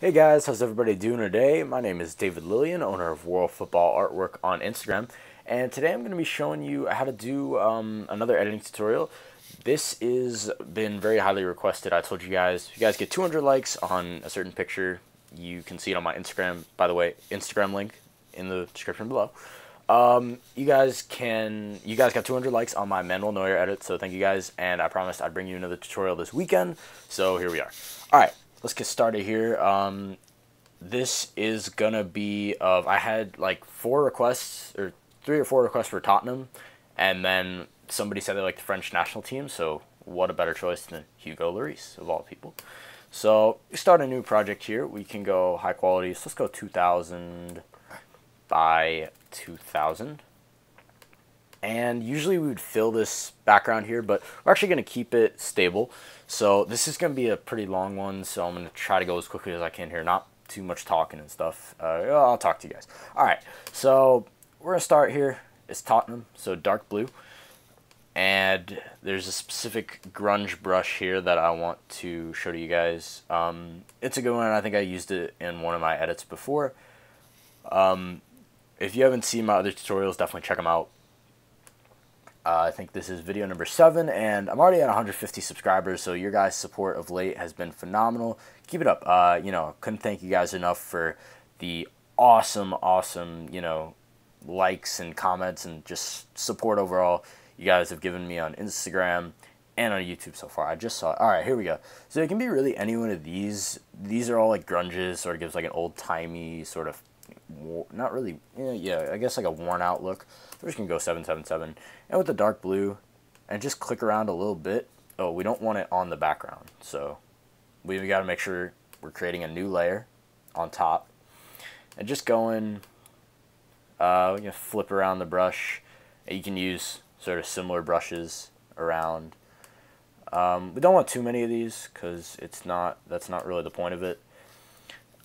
Hey guys, how's everybody doing today? My name is David Lilian, owner of World Football Artwork on Instagram, and today I'm going to be showing you how to do um, another editing tutorial. This is been very highly requested. I told you guys, if you guys get 200 likes on a certain picture, you can see it on my Instagram. By the way, Instagram link in the description below. Um, you guys can, you guys got 200 likes on my Manuel Neuer edit, so thank you guys, and I promised I'd bring you another tutorial this weekend, so here we are. Alright, let's get started here. Um, this is gonna be of, I had like four requests, or three or four requests for Tottenham, and then somebody said they like the French national team, so what a better choice than Hugo Lloris, of all people. So, start a new project here. We can go high quality, so let's go 2000 by 2000. And usually we would fill this background here, but we're actually going to keep it stable. So this is going to be a pretty long one, so I'm going to try to go as quickly as I can here. Not too much talking and stuff. Uh, I'll talk to you guys. All right, so we're going to start here. It's Tottenham, so dark blue. And there's a specific grunge brush here that I want to show to you guys. Um, it's a good one. I think I used it in one of my edits before. Um, if you haven't seen my other tutorials, definitely check them out. Uh, I think this is video number seven, and I'm already at 150 subscribers, so your guys' support of late has been phenomenal. Keep it up. Uh, you know, couldn't thank you guys enough for the awesome, awesome, you know, likes and comments and just support overall you guys have given me on Instagram and on YouTube so far. I just saw it. All right, here we go. So it can be really any one of these. These are all like grunges, sort of gives like an old-timey sort of not really, yeah, yeah, I guess like a worn out look. We're just gonna go 777. And with the dark blue, and just click around a little bit. Oh, we don't want it on the background. So we've got to make sure we're creating a new layer on top. And just going, uh, we can flip around the brush. And you can use sort of similar brushes around. Um, we don't want too many of these because it's not, that's not really the point of it.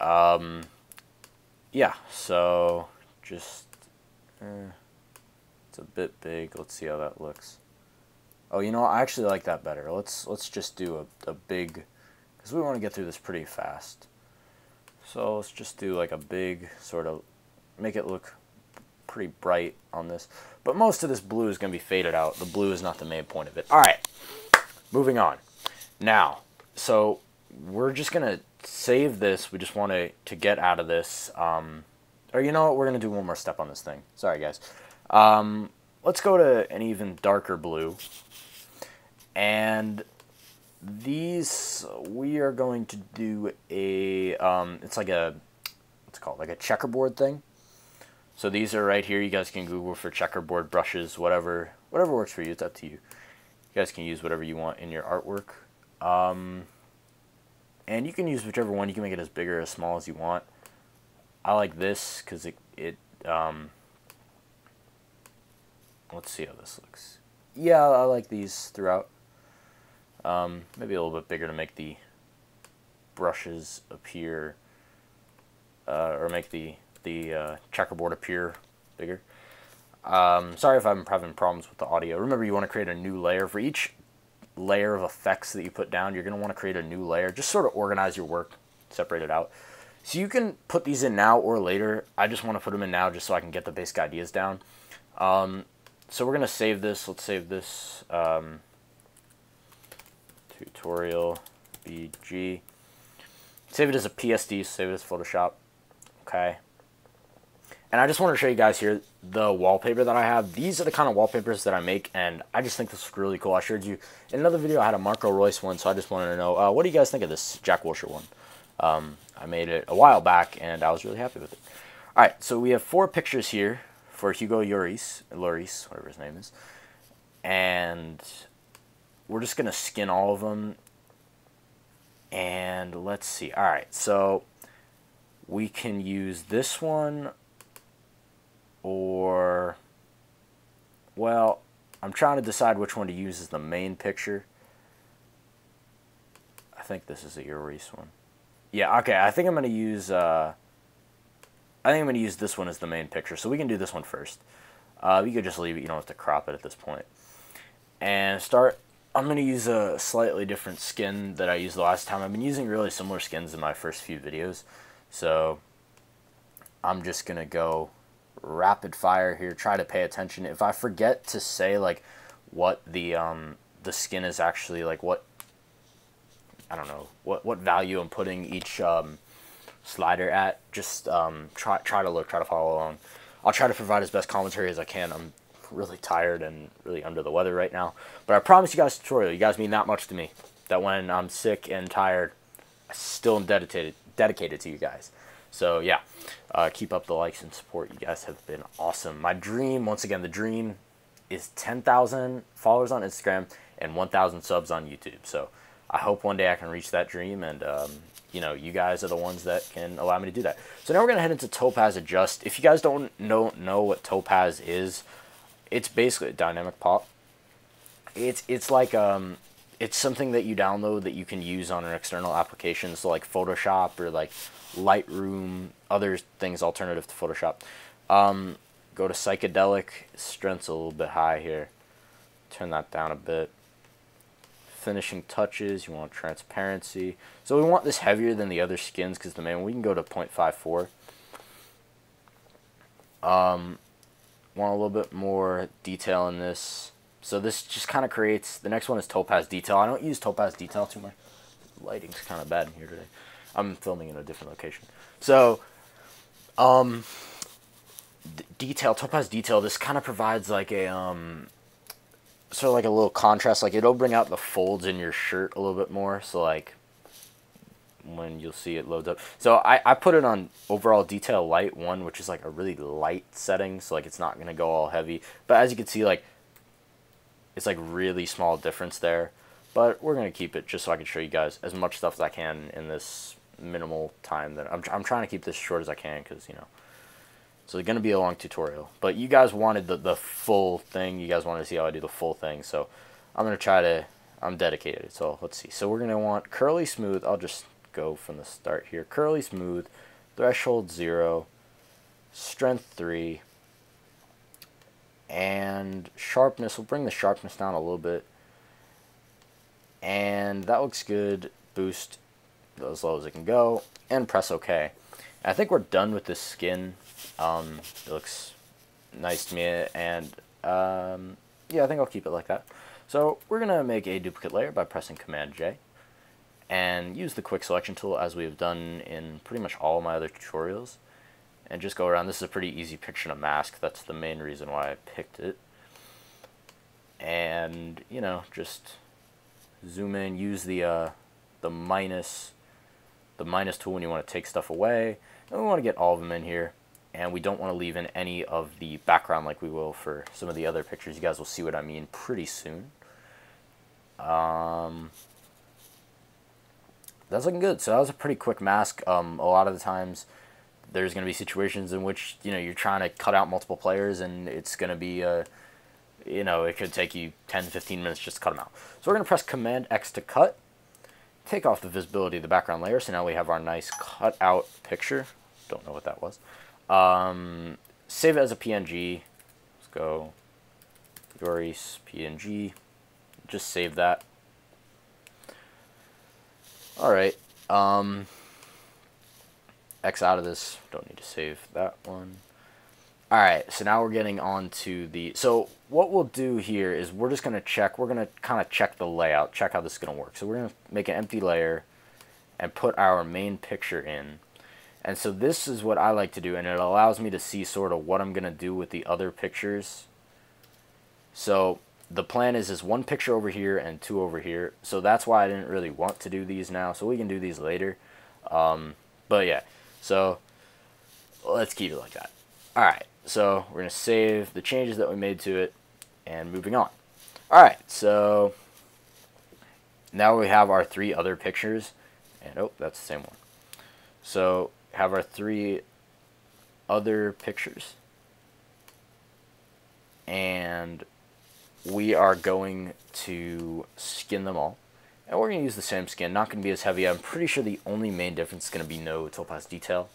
Um, yeah, so just, eh, it's a bit big. Let's see how that looks. Oh, you know, I actually like that better. Let's let's just do a, a big, because we want to get through this pretty fast. So let's just do like a big sort of, make it look pretty bright on this. But most of this blue is going to be faded out. The blue is not the main point of it. All right, moving on. Now, so we're just going to save this. We just want to, to get out of this. Um, or you know what? We're going to do one more step on this thing. Sorry, guys. Um, let's go to an even darker blue. And these, we are going to do a, um, it's like a, what's it called? Like a checkerboard thing. So these are right here. You guys can Google for checkerboard brushes, whatever, whatever works for you. It's up to you. You guys can use whatever you want in your artwork. Um, and you can use whichever one. You can make it as big or as small as you want. I like this because it, it um, let's see how this looks. Yeah, I like these throughout. Um, maybe a little bit bigger to make the brushes appear, uh, or make the, the uh, checkerboard appear bigger. Um, sorry if I'm having problems with the audio. Remember, you want to create a new layer for each layer of effects that you put down, you're going to want to create a new layer. Just sort of organize your work, separate it out. So you can put these in now or later. I just want to put them in now just so I can get the basic ideas down. Um, so we're going to save this. Let's save this um, tutorial BG. Save it as a PSD, save it as Photoshop. Okay. And I just want to show you guys here the wallpaper that I have. These are the kind of wallpapers that I make, and I just think this is really cool. I showed you in another video, I had a Marco Reus one, so I just wanted to know, uh, what do you guys think of this Jack Wilshere one? Um, I made it a while back, and I was really happy with it. All right, so we have four pictures here for Hugo Lloris, Lloris, whatever his name is. And we're just going to skin all of them. And let's see. All right, so we can use this one or well I'm trying to decide which one to use as the main picture I think this is a Lloris one yeah okay I think I'm gonna use uh, I think I'm gonna use this one as the main picture so we can do this one first uh, you could just leave it you don't have to crop it at this point. point and start I'm going to use a slightly different skin that I used the last time. I've been using really similar skins in my first few videos. So I'm just going to go rapid fire here. Try to pay attention. If I forget to say like what the um, the skin is actually like what I don't know what what value I'm putting each um, slider at. Just um, try try to look, try to follow along. I'll try to provide as best commentary as I can. I'm really tired and really under the weather right now, but I promise you guys tutorial. You guys mean that much to me. That when I'm sick and tired, I still am dedicated dedicated to you guys. So yeah, uh, keep up the likes and support. You guys have been awesome. My dream, once again, the dream is 10,000 followers on Instagram and 1,000 subs on YouTube. So I hope one day I can reach that dream, and um, you know, you guys are the ones that can allow me to do that. So now we're gonna head into Topaz Adjust. If you guys don't know know what Topaz is, it's basically a dynamic pop. It's it's like um, it's something that you download that you can use on an external application, so like Photoshop or like Lightroom, other things alternative to Photoshop. Um, go to psychedelic, strength's a little bit high here. Turn that down a bit. Finishing touches, you want transparency. So we want this heavier than the other skins because the main we can go to 0.54. Um, want a little bit more detail in this. So this just kind of creates, the next one is Topaz Detail. I don't use Topaz Detail too much. Lighting's kind of bad in here today. I'm filming in a different location. So, um, detail, Topaz Detail, this kind of provides like a, um, sort of like a little contrast. Like it'll bring out the folds in your shirt a little bit more. So like when you'll see it loads up. So I, I put it on overall detail light one, which is like a really light setting. So like it's not going to go all heavy. But as you can see, like it's like really small difference there. But we're going to keep it just so I can show you guys as much stuff as I can in this minimal time. That I'm, I'm trying to keep this short as I can because, you know, so it's going to be a long tutorial. But you guys wanted the, the full thing. You guys wanted to see how I do the full thing. So I'm going to try to, I'm dedicated. So let's see. So we're going to want curly smooth. I'll just go from the start here. Curly smooth, threshold 0, strength 3, and sharpness, we'll bring the sharpness down a little bit. And that looks good. Boost as low as it can go. And press OK. I think we're done with this skin. Um, it looks nice to me. And um, yeah, I think I'll keep it like that. So we're going to make a duplicate layer by pressing Command J and use the quick selection tool as we have done in pretty much all my other tutorials and just go around. This is a pretty easy picture to mask. That's the main reason why I picked it. And, you know, just zoom in, use the, uh, the minus, the minus tool when you want to take stuff away. And we want to get all of them in here. And we don't want to leave in any of the background like we will for some of the other pictures. You guys will see what I mean pretty soon. Um, that's looking good. So that was a pretty quick mask. Um, a lot of the times there's going to be situations in which, you know, you're trying to cut out multiple players and it's going to be, uh, you know, it could take you 10, 15 minutes just to cut them out. So we're going to press Command X to cut. Take off the visibility of the background layer. So now we have our nice cut out picture. Don't know what that was. Um, save it as a PNG. Let's go Lloris PNG. Just save that. Alright. Um, X out of this. Don't need to save that one. Alright, so now we're getting on to the... So what we'll do here is we're just going to check. We're going to kind of check the layout, check how this is going to work. So we're going to make an empty layer and put our main picture in. And so this is what I like to do, and it allows me to see sort of what I'm going to do with the other pictures. So the plan is is one picture over here and two over here. So that's why I didn't really want to do these now. So we can do these later. Um, but yeah, so let's keep it like that. All right, so we're going to save the changes that we made to it and moving on. All right, so now we have our three other pictures. And oh, that's the same one. So have our three other pictures. And we are going to skin them all. And we're going to use the same skin, not going to be as heavy. I'm pretty sure the only main difference is going to be no topaz detail.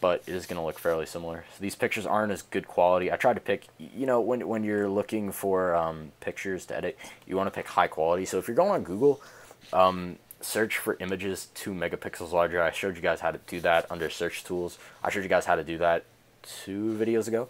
but it is going to look fairly similar. So these pictures aren't as good quality. I tried to pick, you know, when, when you're looking for um, pictures to edit, you want to pick high quality. So if you're going on Google, um, search for images 2 megapixels larger. I showed you guys how to do that under search tools. I showed you guys how to do that two videos ago.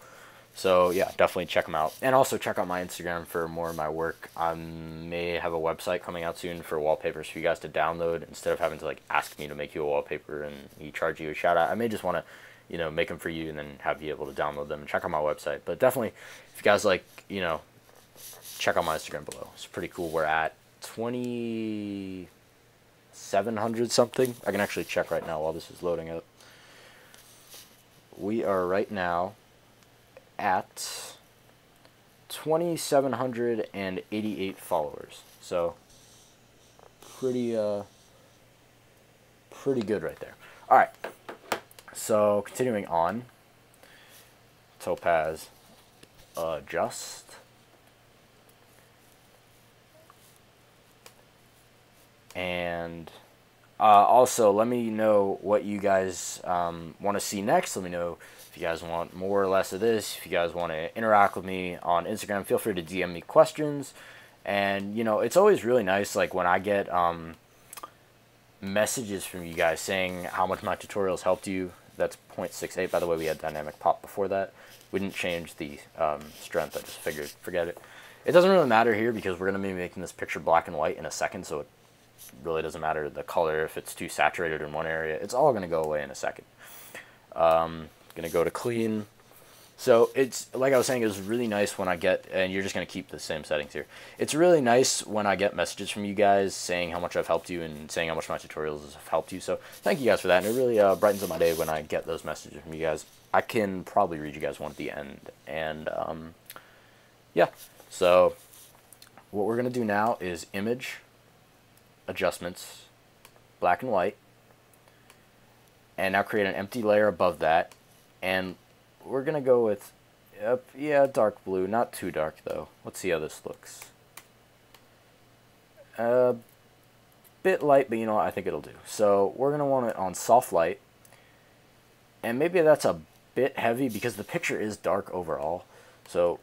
So yeah, definitely check them out. And also check out my Instagram for more of my work. I may have a website coming out soon for wallpapers for you guys to download instead of having to like ask me to make you a wallpaper and he charge you a shout out. I may just want to, you know, make them for you and then have you able to download them check out my website. But definitely, if you guys like, you know, check out my Instagram below. It's pretty cool. We're at 2700 something. I can actually check right now while this is loading up. We are right now at 2,788 followers. So pretty, uh, pretty good right there. All right. So continuing on, Topaz adjust. And uh, also, let me know what you guys um, want to see next. Let me know if you guys want more or less of this. If you guys want to interact with me on Instagram, feel free to DM me questions. And, you know, it's always really nice, like, when I get um, messages from you guys saying how much my tutorials helped you. That's 0.68. By the way, we had dynamic pop before that. We didn't change the um, strength. I just figured, forget it. It doesn't really matter here because we're going to be making this picture black and white in a second, so it really doesn't matter the color if it's too saturated in one area. It's all going to go away in a second. Um, going to go to clean. So it's like I was saying, it's really nice when I get, and you're just going to keep the same settings here. It's really nice when I get messages from you guys saying how much I've helped you and saying how much my tutorials have helped you. So thank you guys for that. And it really uh, brightens up my day when I get those messages from you guys. I can probably read you guys one at the end. And um, yeah, so what we're going to do now is image adjustments, black and white, and now create an empty layer above that, and we're gonna go with, yeah, dark blue, not too dark though. Let's see how this looks. A bit light, but you know what, I think it'll do. So we're gonna want it on soft light, and maybe that's a bit heavy because the picture is dark overall. So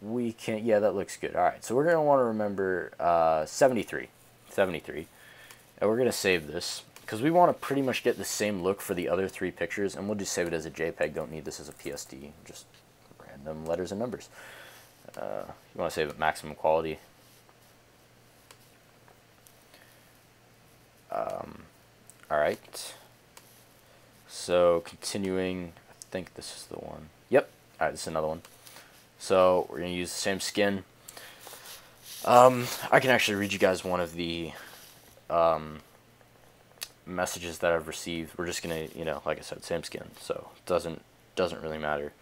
we can, yeah, that looks good. All right, so we're gonna want to remember uh, 73. 73. And we're going to save this because we want to pretty much get the same look for the other three pictures and we'll just save it as a JPEG. Don't need this as a PSD, just random letters and numbers. Uh, you want to save it maximum quality. Um, all right. So continuing, I think this is the one. Yep. All right, this is another one. So we're going to use the same skin. Um, I can actually read you guys one of the um, messages that I've received. We're just gonna, you know, like I said, same skin, so it doesn't doesn't really matter.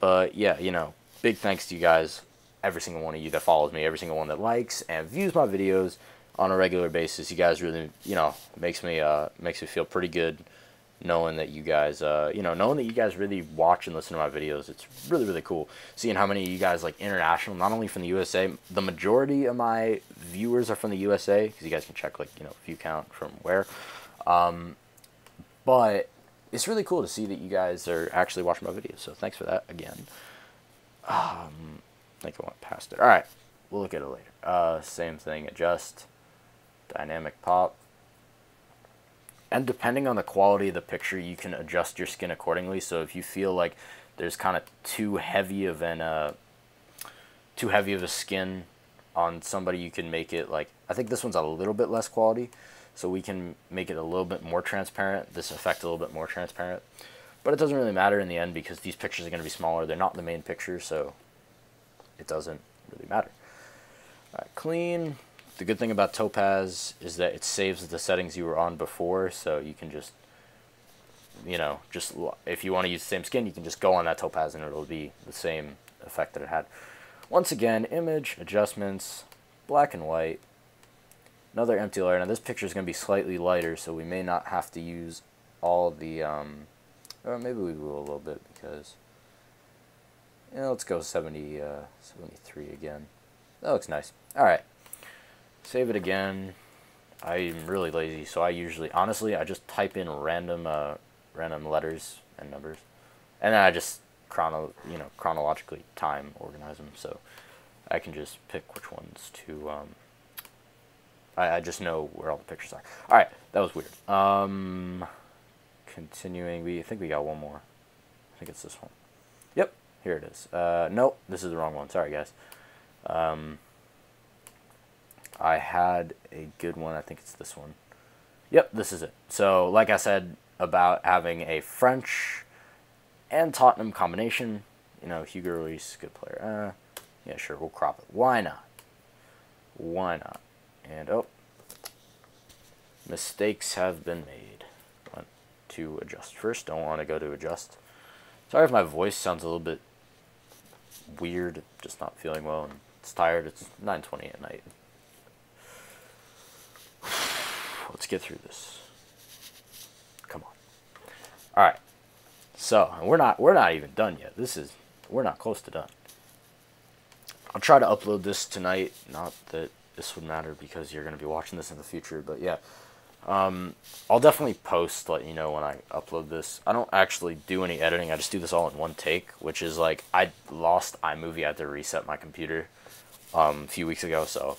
But yeah, you know, big thanks to you guys, every single one of you that follows me, every single one that likes and views my videos on a regular basis. You guys really, you know, makes me uh makes me feel pretty good knowing that you guys, uh, you know, knowing that you guys really watch and listen to my videos. It's really, really cool seeing how many of you guys like international, not only from the USA. The majority of my viewers are from the USA because you guys can check like you know view count from where. Um, but it's really cool to see that you guys are actually watching my videos. So thanks for that again. Um, I think I went past it. All right, we'll look at it later. Uh, same thing. Adjust. Dynamic pop and depending on the quality of the picture, you can adjust your skin accordingly. So if you feel like there's kind of too heavy of an uh, too heavy of a skin on somebody, you can make it like I think this one's a little bit less quality, so we can make it a little bit more transparent. This effect a little bit more transparent, but it doesn't really matter in the end because these pictures are going to be smaller. They're not the main picture, so it doesn't really matter. All right, clean. The good thing about Topaz is that it saves the settings you were on before, so you can just, you know, just if you want to use the same skin, you can just go on that Topaz and it'll be the same effect that it had. Once again, image, adjustments, black and white, another empty layer. Now this picture is going to be slightly lighter, so we may not have to use all the, um, or maybe we will a little bit because, let's go 70, uh, 73 again. That looks nice. All right. Save it again. I'm really lazy, so I usually, honestly, I just type in random, uh, random letters and numbers, and then I just chrono you know chronologically time organize them so I can just pick which ones to. Um, I, I just know where all the pictures are. All right, that was weird. Um, continuing, we I think we got one more. I think it's this one. Yep, here it is. Uh, nope, this is the wrong one. Sorry, guys. Um, I had a good one. I think it's this one. Yep, this is it. So, like I said about having a French and Tottenham combination, you know, Hugo Lloris, good player. Uh, yeah, sure, we'll crop it. Why not? Why not? And, oh, mistakes have been made. Want to adjust first. Don't want to go to adjust. Sorry if my voice sounds a little bit weird. Just not feeling well and it's tired. It's 9.20 at night. Let's get through this. Come on. All right. So we're not we're not even done yet. This is we're not close to done. I'll try to upload this tonight. Not that this would matter because you're gonna be watching this in the future, but yeah. Um, I'll definitely post, let you know when I upload this. I don't actually do any editing. I just do this all in one take, which is like I lost iMovie. I had to reset my computer um, a few weeks ago, so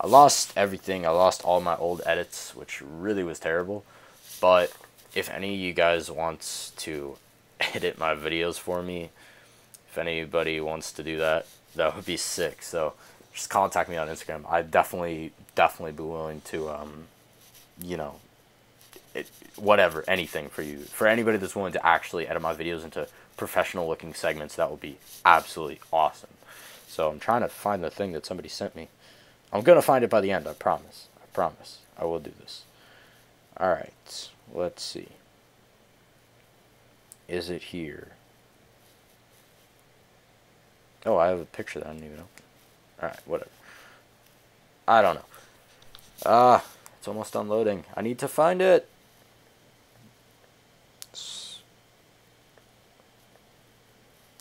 I lost everything. I lost all my old edits, which really was terrible. But if any of you guys wants to edit my videos for me, if anybody wants to do that, that would be sick. So just contact me on Instagram. I definitely, definitely be willing to, um, you know, it, whatever, anything for you. For anybody that's willing to actually edit my videos into professional looking segments, that would be absolutely awesome. So I'm trying to find the thing that somebody sent me. I'm going to find it by the end, I promise. I promise. I will do this. Alright, let's see. Is it here? Oh, I have a picture that I didn't even open. Alright, whatever. I don't know. Ah, it's almost unloading. I need to find it.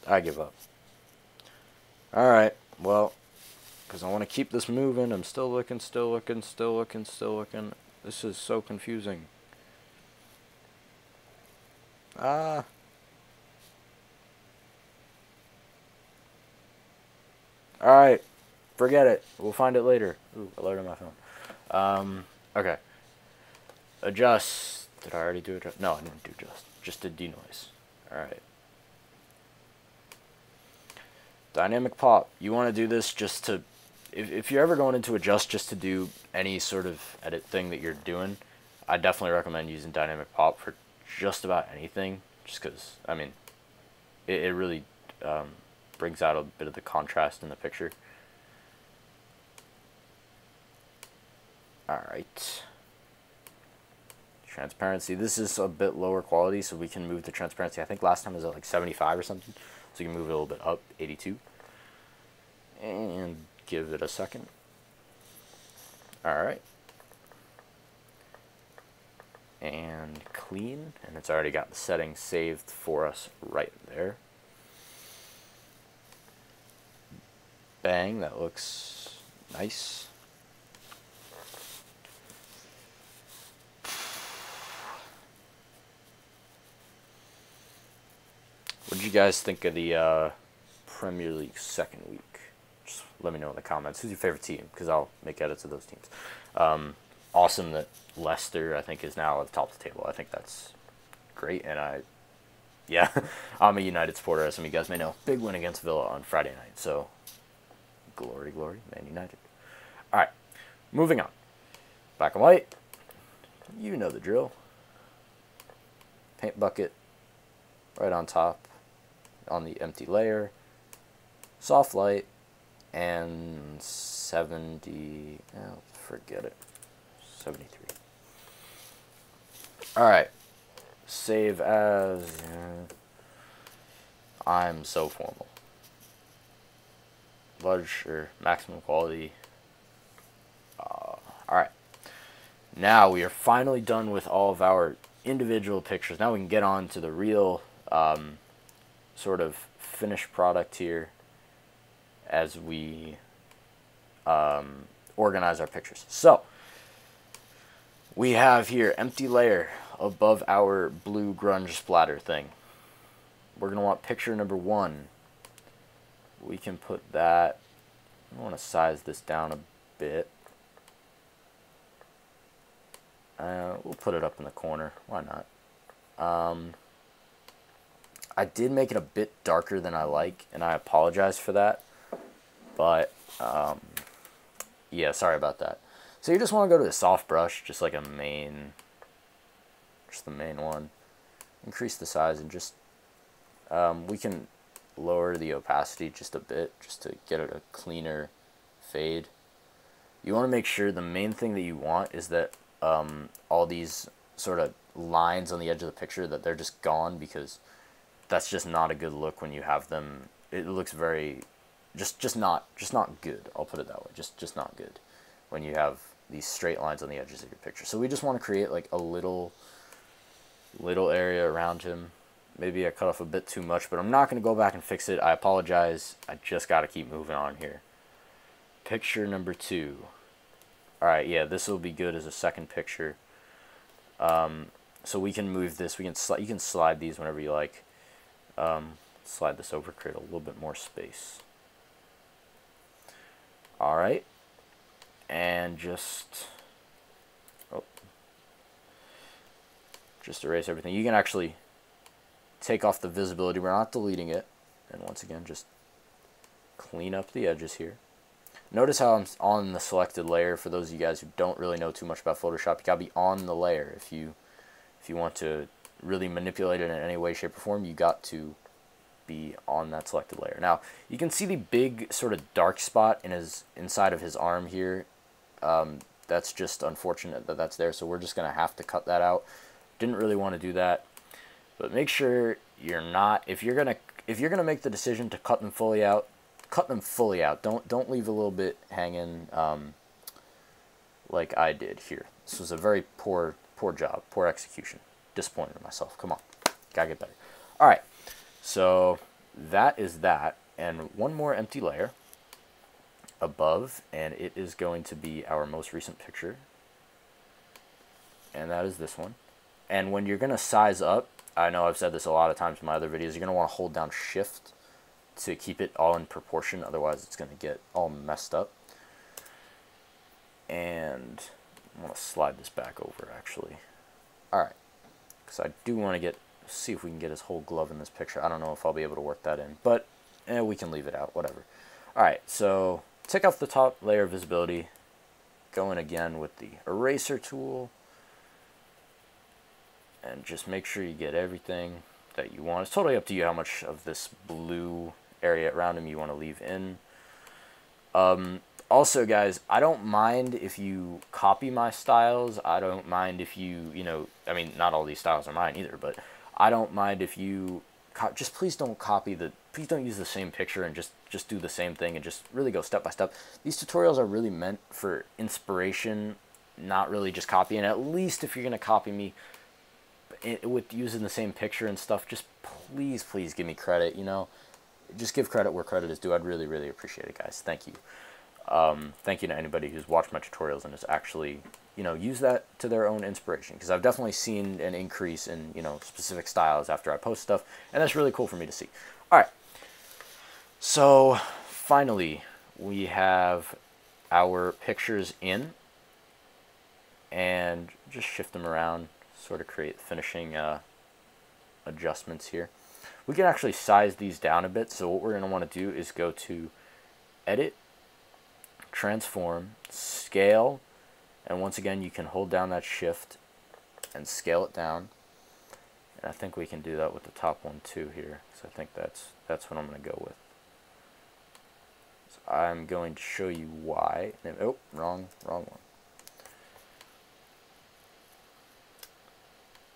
I give up. Alright, well, because I want to keep this moving. I'm still looking, still looking, still looking, still looking. This is so confusing. Ah. Alright. Forget it. We'll find it later. Ooh, alert on my phone. Um, okay. Adjust. Did I already do it? No, I didn't do adjust. Just did denoise. Alright. Dynamic pop. You want to do this just to if, if you're ever going into adjust just to do any sort of edit thing that you're doing, I definitely recommend using dynamic pop for just about anything. Just because, I mean, it, it really um, brings out a bit of the contrast in the picture. Alright. Transparency. This is a bit lower quality, so we can move the transparency. I think last time it was at like 75 or something. So you can move it a little bit up, 82. And give it a second. Alright. And clean, and it's already got the settings saved for us right there. Bang, that looks nice. What did you guys think of the uh, Premier League second week? Let me know in the comments. Who's your favorite team? Because I'll make edits of those teams. Um, awesome that Leicester, I think, is now at the top of the table. I think that's great. And I, yeah, I'm a United supporter, as some of you guys may know. Big win against Villa on Friday night. So, glory, glory, Man United. All right, moving on. Black and white. You know the drill. Paint bucket right on top on the empty layer. Soft light and 70, oh, forget it, 73. Alright, save as, uh, I'm so formal. Large or maximum quality. Uh, Alright, now we are finally done with all of our individual pictures. Now we can get on to the real um, sort of finished product here as we um, organize our pictures. So we have here empty layer, above our blue grunge splatter thing. We're going to want picture number one. We can put that, I want to size this down a bit. Uh, we'll put it up in the corner. Why not? Um, I did make it a bit darker than I like, and I apologize for that. But, um, yeah, sorry about that. So you just want to go to the soft brush, just like a main, just the main one. Increase the size and just, um, we can lower the opacity just a bit, just to get it a cleaner fade. You want to make sure the main thing that you want is that um, all these sort of lines on the edge of the picture that they're just gone because that's just not a good look when you have them. It looks very, just just not just not good. I'll put it that way. Just just not good when you have these straight lines on the edges of your picture. So we just want to create like a little little area around him. Maybe I cut off a bit too much, but I'm not going to go back and fix it. I apologize. I just got to keep moving on here. Picture number two. Alright, yeah, this will be good as a second picture. Um, so we can move this. We can You can slide these whenever you like. Um, slide this over, create a little bit more space. Alright. And just... Oh. Just erase everything. You can actually take off the visibility. We're not deleting it. And once again, just clean up the edges here. Notice how I'm on the selected layer. For those of you guys who don't really know too much about Photoshop, you gotta be on the layer. If you if you want to really manipulate it in any way, shape, or form, you got to be on that selected layer. Now you can see the big sort of dark spot in his inside of his arm here. Um, that's just unfortunate that that's there. So we're just gonna have to cut that out. Didn't really want to do that, but make sure you're not if you're gonna if you're gonna make the decision to cut them fully out cut them fully out. Don't don't leave a little bit hanging um, like I did here. This was a very poor poor job, poor execution. Disappointed in myself. Come on, gotta get better. All right, so that is that, and one more empty layer above, and it is going to be our most recent picture, and that is this one. And when you're gonna size up, I know I've said this a lot of times in my other videos, you're gonna want to hold down Shift to keep it all in proportion, otherwise it's going to get all messed up. And I'm going to slide this back over actually. Alright, because I do want to get, see if we can get his whole glove in this picture. I don't know if I'll be able to work that in, but eh, we can leave it out, whatever. Alright, so take off the top layer of visibility, go in again with the eraser tool, and just make sure you get everything that you want. It's totally up to you how much of this blue area around him you want to leave in. Um, also, guys, I don't mind if you copy my styles. I don't mind if you, you know, I mean, not all these styles are mine either, but I don't mind if you just please don't copy the please don't use the same picture and just just do the same thing and just really go step by step these tutorials are really meant for inspiration not really just copying at least if you're going to copy me eh, with using the same picture and stuff just please please give me credit you know just give credit where credit is due. I'd really, really appreciate it, guys. Thank you. Um, thank you to anybody who's watched my tutorials and has actually, you know, used that to their own inspiration. Because I've definitely seen an increase in, you know, specific styles after I post stuff. And that's really cool for me to see. All right. So, finally, we have our pictures in. And just shift them around, sort of create finishing uh, adjustments here. We can actually size these down a bit. So what we're going to want to do is go to Edit, Transform, Scale, and once again you can hold down that Shift and scale it down. And I think we can do that with the top one too here. So I think that's that's what I'm going to go with. So I'm going to show you why. Oh, wrong, wrong one.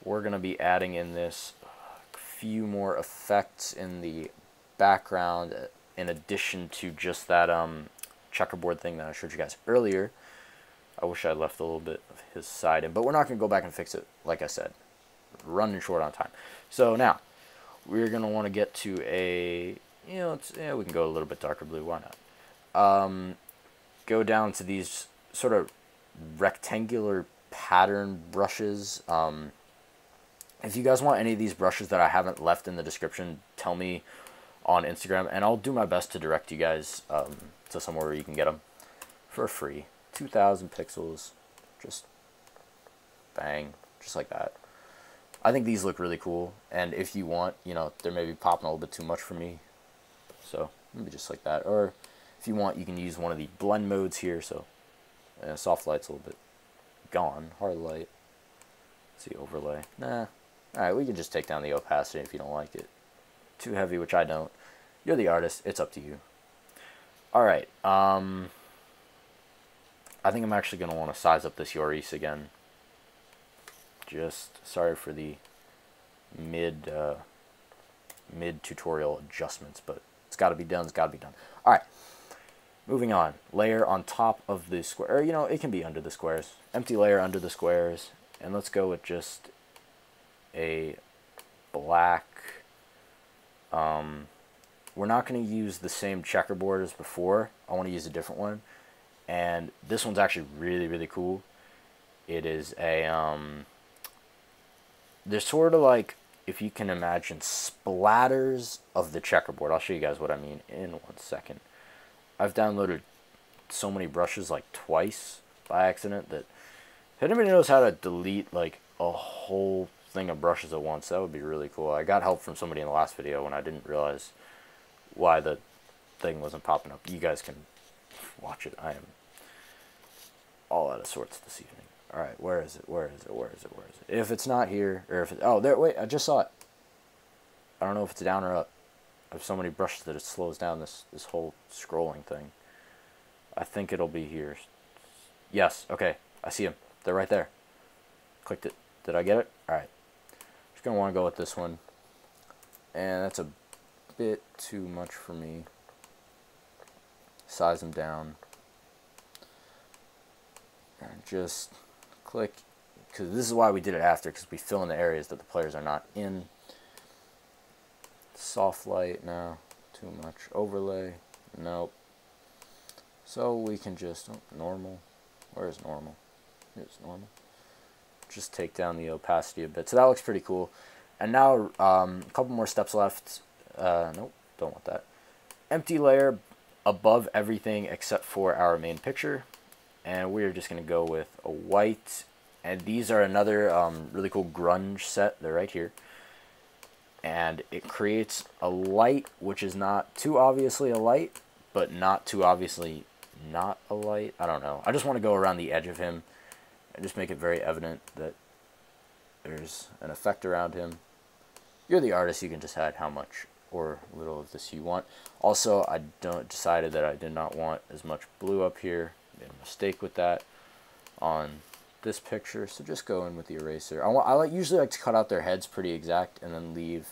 We're going to be adding in this few more effects in the background uh, in addition to just that um, checkerboard thing that I showed you guys earlier. I wish I left a little bit of his side in, but we're not going to go back and fix it, like I said. Running short on time. So now, we're going to want to get to a, you know, yeah, we can go a little bit darker blue, why not? Um, go down to these sort of rectangular pattern brushes. Um, If you guys want any of these brushes that I haven't left in the description, tell me on Instagram, and I'll do my best to direct you guys um, to somewhere where you can get them for free. 2,000 pixels, just bang, just like that. I think these look really cool, and if you want, you know, they're maybe popping a little bit too much for me, so maybe just like that. Or if you want, you can use one of the blend modes here, so uh, soft light's a little bit gone, hard light, Let's see, overlay, nah. Alright, we can just take down the opacity if you don't like it. Too heavy, which I don't. You're the artist, it's up to you. Alright, um... I think I'm actually going to want to size up this Lloris again. Just sorry for the mid uh, mid tutorial adjustments, but it's got to be done. It's got to be done. All right, moving on. Layer on top of the square. Or, you know, it can be under the squares. Empty layer under the squares, and let's go with just a black. Um, we're not going to use the same checkerboard as before. I want to use a different one. And this one's actually really really cool. It is a um they're sort of like if you can imagine splatters of the checkerboard. I'll show you guys what i mean in one second. I've downloaded so many brushes like twice by accident that if anybody knows how to delete like a whole thing of brushes at once that would be really cool i got help from somebody in the last video when i didn't realize why the thing wasn't popping up you guys can watch it. I am all out of sorts this evening. All right, where is it? Where is it? Where is it? Where is it? If it's not here, or if it, oh there, wait, I just saw it. I don't know if it's down or up. I have so many brushes that it slows down this this whole scrolling thing. I think it'll be here. Yes, okay, I see them. They're right there. Clicked it. Did I get it? All right. Just gonna want to go with this one, and that's a bit too much for me size them down, and just click, because this is why we did it after, because we fill in the areas that the players are not in. Soft light, no, too much. Overlay, nope. So we can just, oh, normal, where's normal? Here's normal. Just take down the opacity a bit. So that looks pretty cool. And now, um, a couple more steps left. Uh, nope, don't want that. Empty layer, above everything except for our main picture. And we're just going to go with a white. And these are another um, really cool grunge set. They're right here. And it creates a light, which is not too obviously a light, but not too obviously not a light. I don't know. I just want to go around the edge of him and just make it very evident that there's an effect around him. You're the artist, you can decide how much or little of this you want. Also, I don't decided that I did not want as much blue up here. Made a mistake with that on this picture, so just go in with the eraser. I, I like, usually like to cut out their heads pretty exact and then leave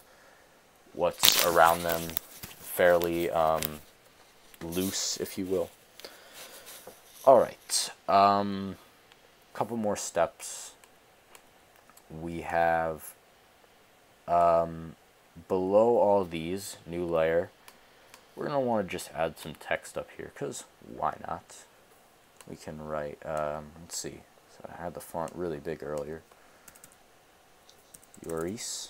what's around them fairly um, loose, if you will. All right, um, couple more steps. We have um, below all these, new layer, we're going to want to just add some text up here, because why not? We can write, um, let's see, so I had the font really big earlier. Lloris.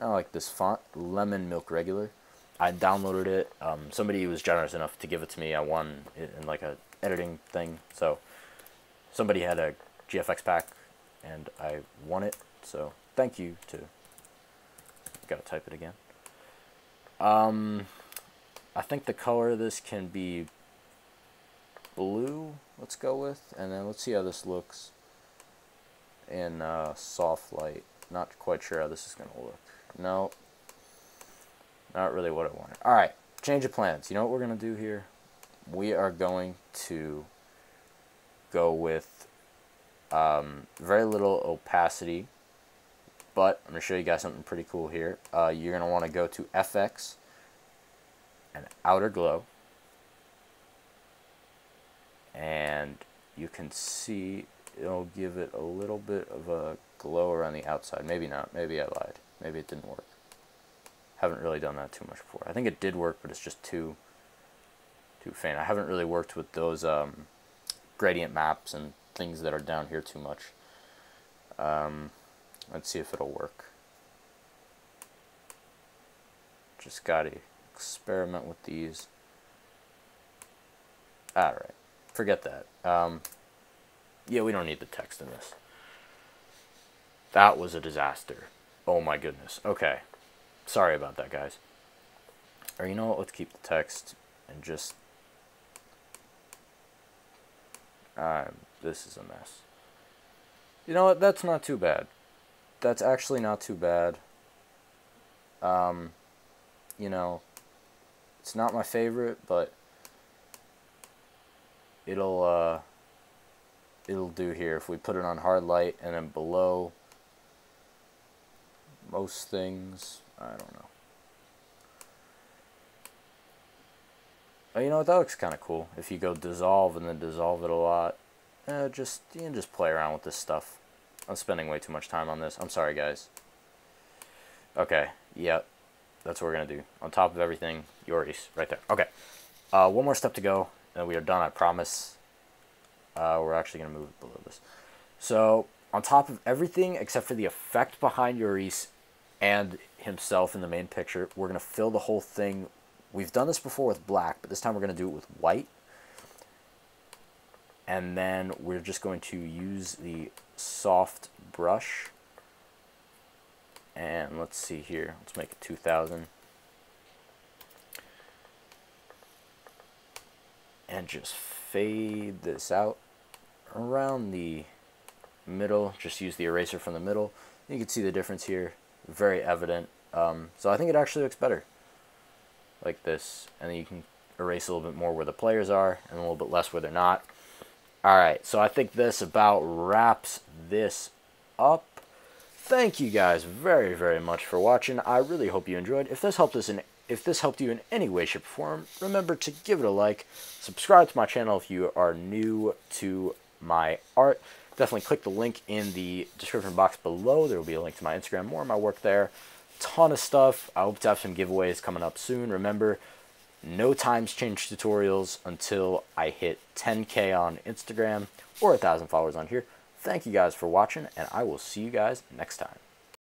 I like this font, Lemon Milk Regular. I downloaded it. Um, somebody was generous enough to give it to me. I won in like a editing thing. So somebody had a GFX pack, and I won it. So thank you to Gotta type it again. Um, I think the color of this can be blue, let's go with, and then let's see how this looks in uh, soft light. Not quite sure how this is to look. No, not really what I wanted. Alright, change of plans. You know what we're to do here? We are going to go with um, very little opacity but I'm going to show you guys something pretty cool here. Uh, you're going to want to go to FX and Outer Glow. And you can see it'll give it a little bit of a glow around the outside. Maybe not. Maybe I lied. Maybe it didn't work. Haven't really done that too much before. I think it did work, but it's just too too faint. I haven't really worked with those um, gradient maps and things that are down here too much. Um, Let's see if it'll work. Just gotta experiment with these. Alright, forget that. Um, yeah, we don't need the text in this. That was a disaster. Oh my goodness. Okay. Sorry about that, guys. Or you know what, let's keep the text and just... Uh, this is a mess. You know what, that's not too bad. That's actually not too bad. Um, you know, it's not my favorite, but it'll, uh, it'll do here if we put it on hard light and then below most things, I don't know. Oh, you know what, that looks kind of cool. If you go dissolve and then dissolve it a lot, eh, just, you can just play around with this stuff. I'm spending way too much time on this. I'm sorry, guys. Okay, yep. That's what we're going to do. On top of everything, Lloris, right there. Okay. Uh, one more step to go, and we are done, I promise. Uh, we're actually going to move below this. So, on top of everything except for the effect behind Lloris and himself in the main picture, we're going to fill the whole thing. We've done this before with black, but this time we're going to do it with white. And then we're just going to use the soft brush. And let's see here. Let's make it 2000. And just fade this out around the middle. Just use the eraser from the middle. You can see the difference here. Very evident. Um, so I think it actually looks better. Like this. And then you can erase a little bit more where the players are and a little bit less where they're not. Alright, so I think this about wraps this up. Thank you guys very, very much for watching. I really hope you enjoyed. If this helped us in if this helped you in any way, shape, or form, remember to give it a like. Subscribe to my channel if you are new to my art. Definitely click the link in the description box below. There will be a link to my Instagram, more of my work there. Ton of stuff. I hope to have some giveaways coming up soon. Remember, no times change tutorials until I hit 10k on Instagram or a thousand followers on here. Thank you guys for watching, and I will see you guys next time.